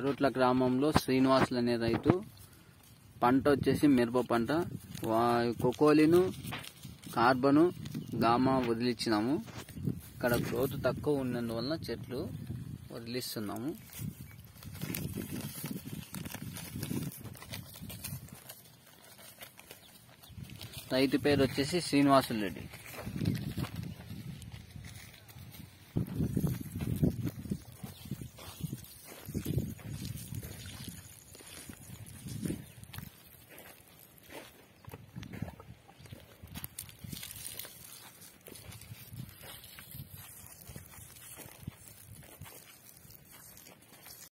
కరుట్ల గ్రామంలో శ్రీనివాసులు అనే రైతు. పంట వచ్చేసి మిరప పంట. వా- కొకోలిను కార్బను గామా వదిలిచ్చినాము. ఇక్కడ గ్రోత్ తక్కువ ఉన్నందువలన చెట్లు వదిలిస్తున్నాము. రైతు పేరు వచ్చేసి శ్రీనివాసులు రెడ్డి